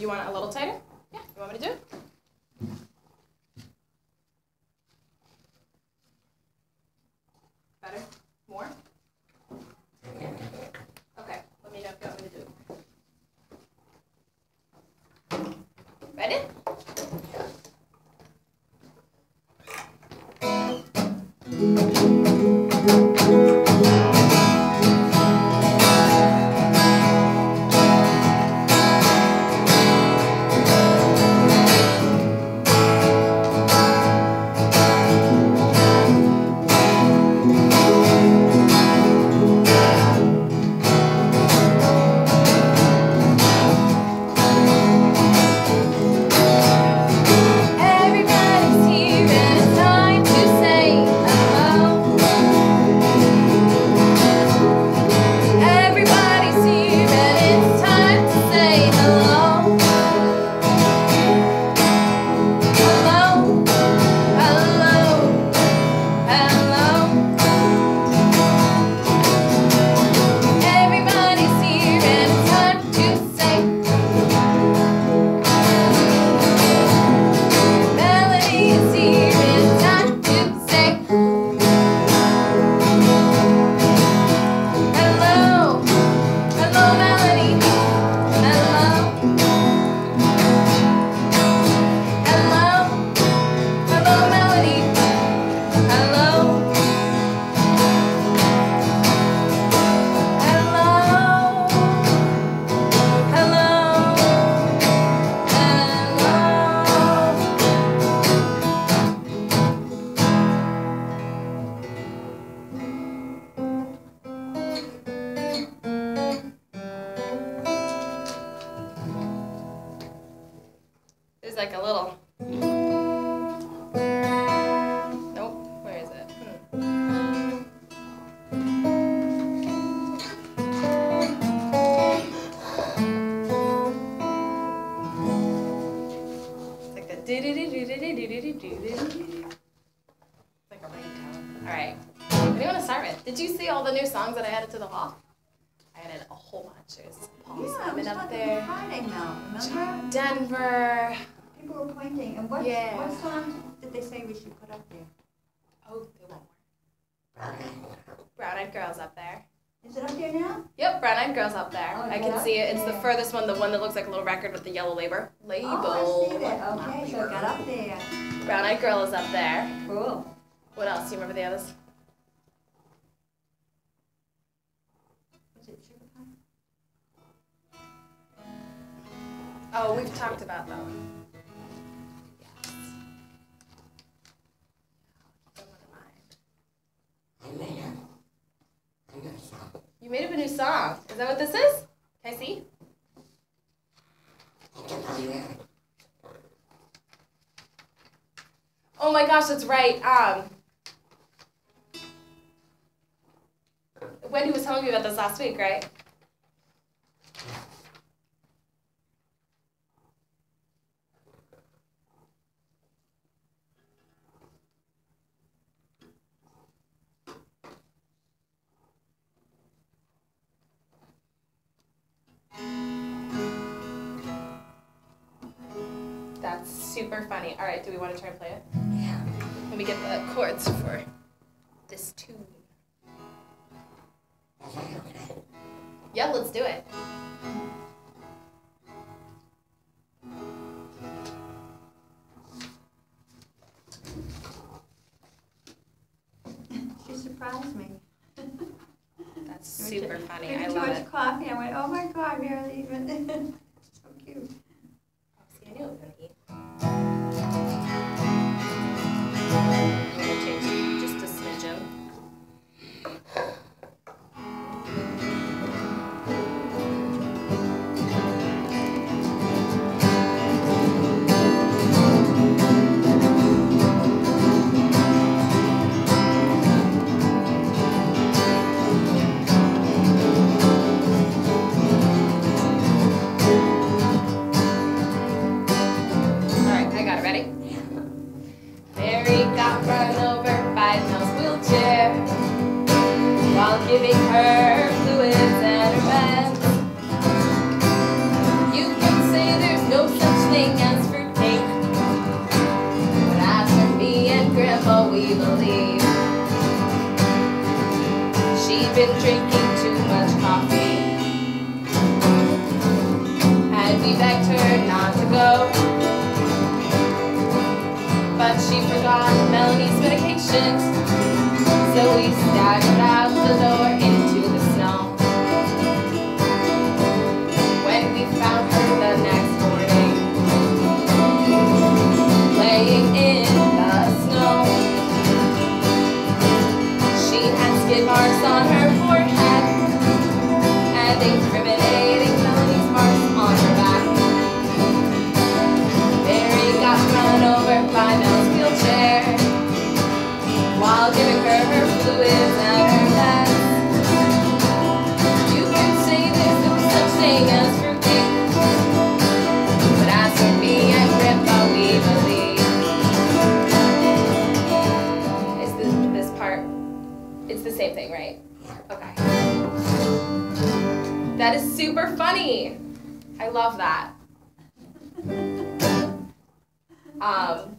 you want it a little tighter? Yeah. You want me to do it? do do do. It's like a ringtone. All right. What do you want to start with? Did you see all the new songs that I added to the hall? I added a whole bunch. There's Palms yeah, coming up there. Friday now, remember? Denver. People were pointing. And what, yeah. what song did they say we should put up there? Oh, they want more. Brown Eyed Girls up there. Is it up there now? Yep, Brown Eyed Girls up there. Oh, I can see it. It's the furthest one, the one that looks like a little record with the yellow label. Label. Oh, I see that, okay, so it got up there. Brown Eyed Girl is up there. Cool. What else? Do you remember the others? Was it Sugar Pie? Oh, we've talked about them. Yes. Song. Is that what this is? Can I see? Oh my gosh, that's right. Um, Wendy was telling me about this last week, right? That's super funny. All right, do we want to try and play it? Yeah. Let me get the chords for this tune. Yeah, let's do it. She surprised me. That's super funny. I too much coffee. I went, oh my God, Mary Lee. got it. Ready? Mary got run over by the wheelchair while giving her fluids and her meds. You can say there's no such thing as fruitcake, but as for me and Grandpa, we believe she'd been drinking too much coffee, and we begged her not to go. But she forgot Melanie's medications. So we staggered out the door love that. Um,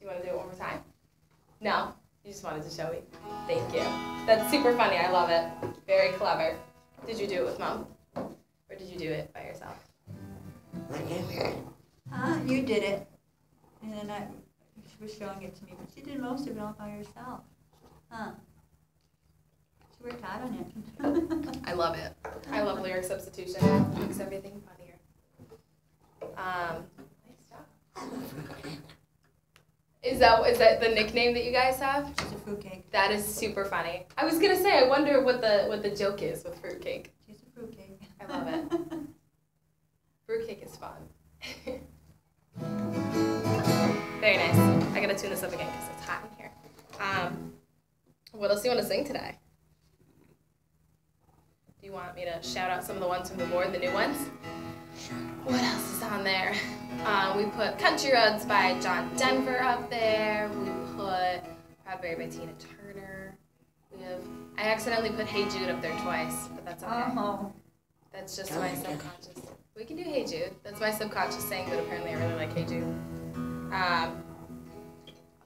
you want to do it one more time? No, you just wanted to show me. Thank you. That's super funny. I love it. Very clever. Did you do it with mom, or did you do it by yourself? Huh? You did it. And then I, she was showing it to me, but she did most of it all by herself. Huh? She worked hard on it. I love it. I love lyric substitution. It makes everything funnier. Um, nice job. Is that is that the nickname that you guys have? She's a fruitcake. That is super funny. I was gonna say, I wonder what the what the joke is with fruitcake. She's a fruitcake. I love it. Fruitcake is fun. Very nice. I gotta tune this up again because it's hot in here. Um, what else do you want to sing today? Do you want me to shout out some of the ones from the board, the new ones? What else is on there? Um, we put Country Roads by John Denver up there. We put Proud Mary by Tina Turner. We have. I accidentally put Hey Jude up there twice, but that's okay. Oh. That's just my subconscious. We can do Hey Jude. That's my subconscious saying that apparently I really like Hey Jude. Um, I'll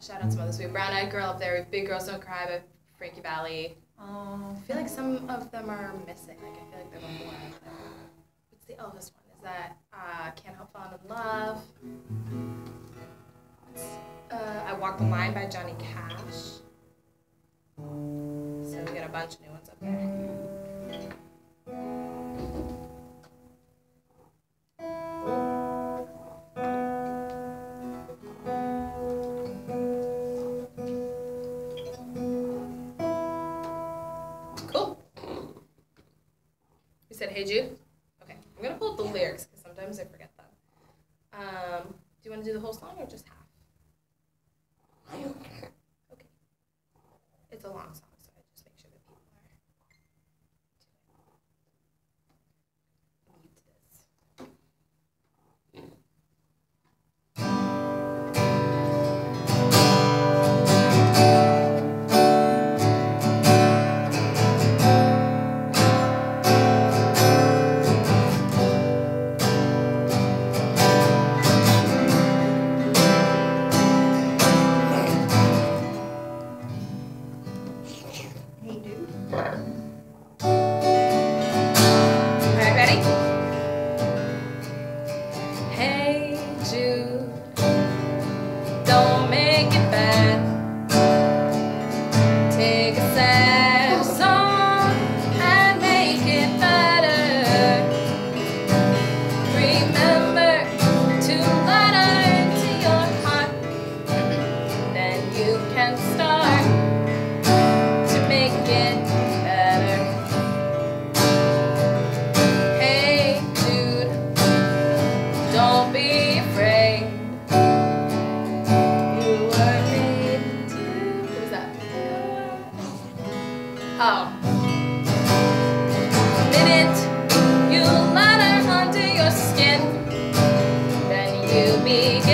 shout out some others. We have Brown Eyed Girl up there. We have Big Girls Don't Cry by Frankie Valli. Oh. I feel like some of them are missing. Like I feel like there were more. What's the Elvis one? Is that uh, Can't Help Falling in Love? Uh, I Walk the Line by Johnny Cash. So we got a bunch of new ones up there. You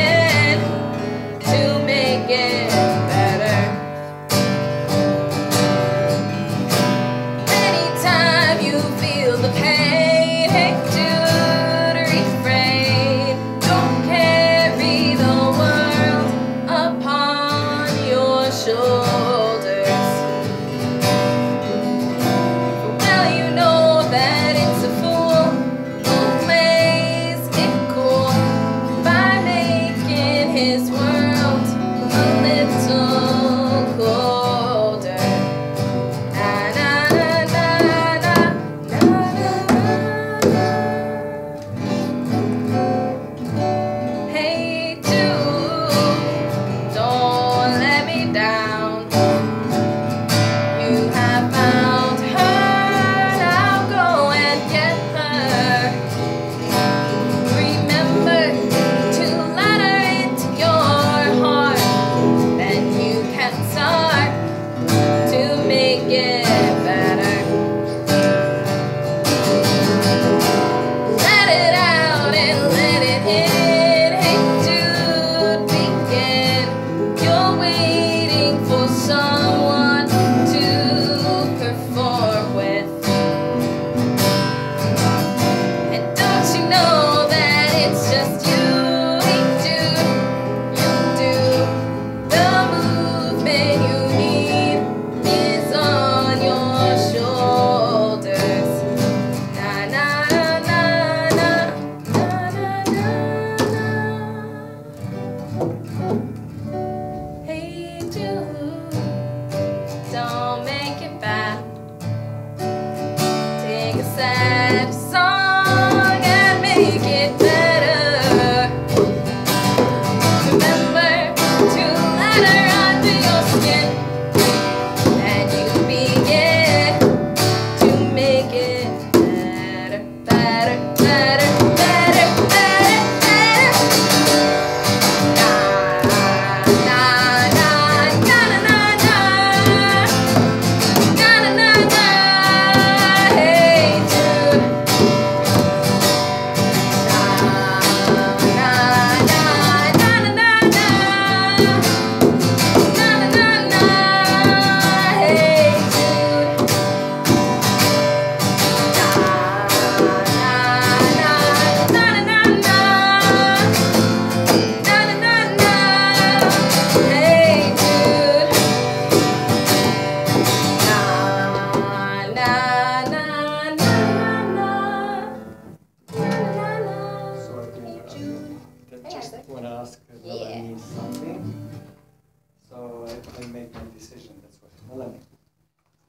I, I made my decision, that's. Now let me.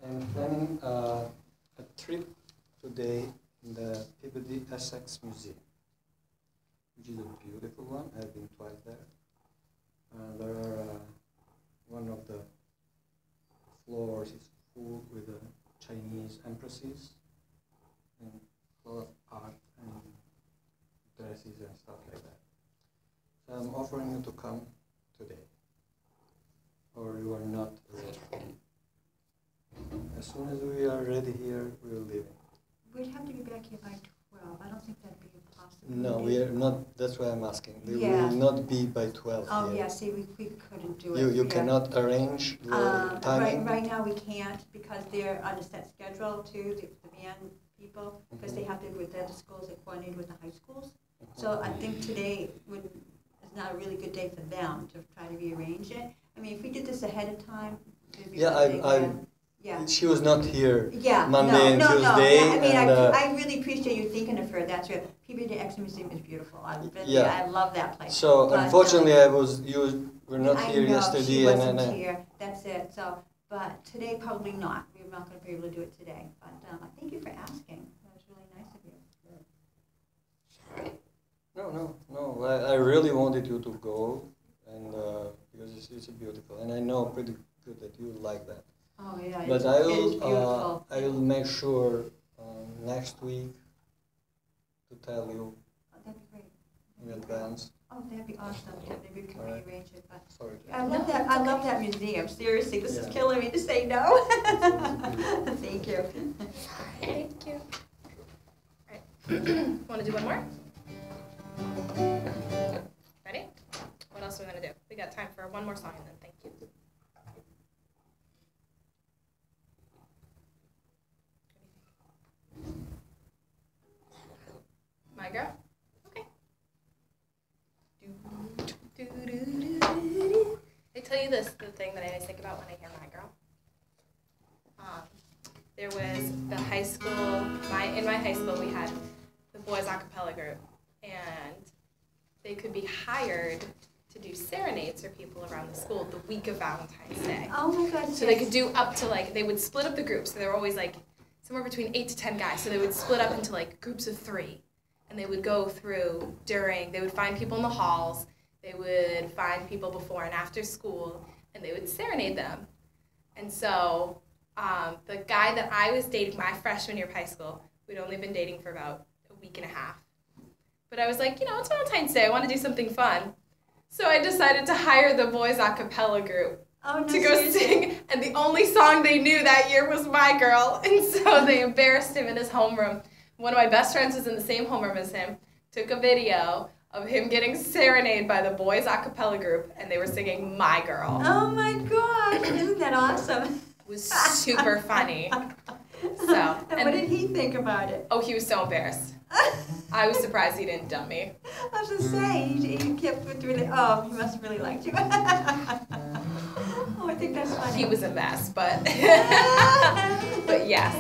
I'm planning uh, a trip today in the Peabody Essex Museum, which is a beautiful one. I've been twice there. Uh, there are uh, one of the floors is full with uh, Chinese empresses and a lot of art and dresses and stuff like that. So I'm offering you to come today, or you are not ready. As soon as we are ready here, we will leave. We'd have to be back here by twelve. I don't think that'd be possible. No, we are not. That's why I'm asking. We Yeah. will not be by twelve Oh, here. yeah, see, we, we couldn't do it. You you cannot arrange the right, timing. right now, we can't because they're on a set schedule too, the, the band people, because they Mhm. have to, with the schools, they coordinate with the high schools. So I think today would, is not a really good day for them to try to rearrange it. I mean, if we did this ahead of time, Yeah, I- I- yeah. She was not here. Yeah, Monday no, and no, no. Tuesday, Yeah, I mean, and, I, uh, I really appreciate you thinking of her. That's right. Peabody Essex Museum is beautiful. I've been Yeah. I love that place. So But, uh, unfortunately, I was you were not I here know, yesterday, she and wasn't uh, here. That's it. So, but today probably not. We're not going to be able to do it today. But um, thank you for asking. That was really nice of you. No, no, no. I, I really wanted you to go, and uh, because it's, it's beautiful, and I know pretty good that you like that. Oh yeah, But I will uh. I will make sure um, next week to tell you oh, that'd be great. in advance. Oh, that'd be awesome. Yeah, maybe we can All right. rearrange it. But Sorry. I No, love that. I okay. love that museum. Seriously, this is killing me to say no. It's thank you. Thank you. Alright. Want to do one more? Ready? What else are we going to do? We got time for one more song and then thank week of Valentine's Day. Oh my God. So they could do up to like they would split up the groups. So they were always like somewhere between eight to ten guys. So they would split up into like groups of three, and they would go through during. They would find people in the halls. They would find people before and after school, and they would serenade them. And so um, the guy that I was dating my freshman year of high school, we'd only been dating for about a week and a half. But I was like, you know, it's Valentine's Day. I want to do something fun. So I decided to hire the boys a cappella group Oh, no, to go seriously? sing, and the only song they knew that year was My Girl. And so they embarrassed him in his homeroom. One of my best friends was in the same homeroom as him, took a video of him getting serenaded by the boys a cappella group, and they were singing My Girl. Oh my gosh, isn't that awesome? It was super funny. So, and, what did he think about it? Oh, he was so embarrassed. I was surprised he didn't dump me. I was just saying, he, he kept with really, oh, he must have really liked you. oh, I think that's funny. He was a mess, but but yes.